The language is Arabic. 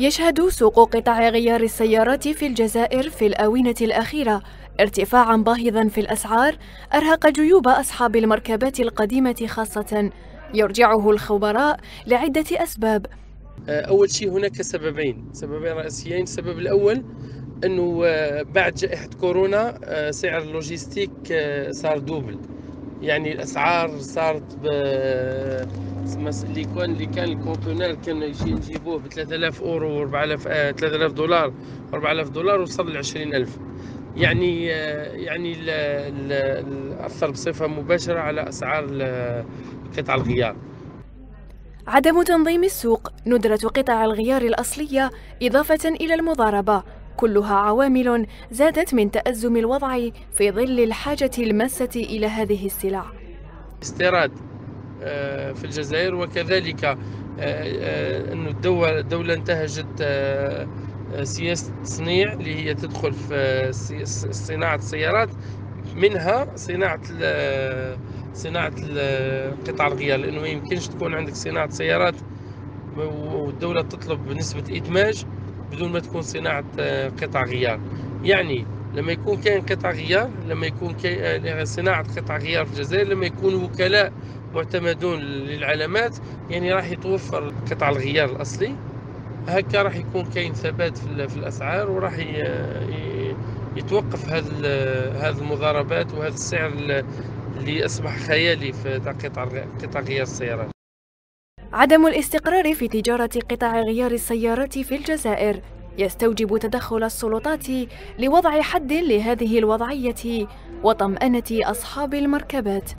يشهد سوق قطع غيار السيارات في الجزائر في الآونة الأخيرة ارتفاعا باهظا في الأسعار أرهق جيوب أصحاب المركبات القديمة خاصة. يرجعه الخبراء لعدة أسباب. أول شيء هناك سببين سببين رئيسيين. السبب الأول أنه بعد جائحة كورونا سعر ال logistique صار double. يعني الأسعار صارت ب اللي كان اللي كان الكونتينر كان يجي نجيبوه ب 3000 أورو و 4000 آه 3000 دولار 4000 دولار وصل ل 20000 يعني آه يعني أثر بصفة مباشرة على أسعار قطع الغيار. عدم تنظيم السوق ندرة قطع الغيار الأصلية إضافة إلى المضاربة. كلها عوامل زادت من تأزم الوضع في ظل الحاجة الماسة إلى هذه السلع. استيراد آه، في الجزائر وكذلك آه، آه، أن الدولة, انتهجت سياسة تصنيع اللي هي تدخل في صناعة السيارات منها صناعة صناعة قطع الغيار لأنه ما يمكنش تكون عندك صناعة سيارات والدولة تطلب بنسبة إدماج بدون ما تكون صناعة آه، قطع غيار. يعني لما يكون كاين قطع غيار لما يكون آه، صناعة قطع غيار في الجزائر لما يكون وكلاء معتمدون للعلامات يعني راح يتوفر قطع الغيار الأصلي. هكا راح يكون كاين ثبات في الأسعار وراح يتوقف هذا هذه المضاربات وهذا السعر اللي أصبح خيالي في قطع غيار السيارات. عدم الاستقرار في تجارة قطع غيار السيارات في الجزائر. يستوجب تدخل السلطات لوضع حد لهذه الوضعية وطمأنة أصحاب المركبات.